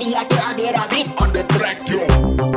Zodiac, I did a bit on the track, yo.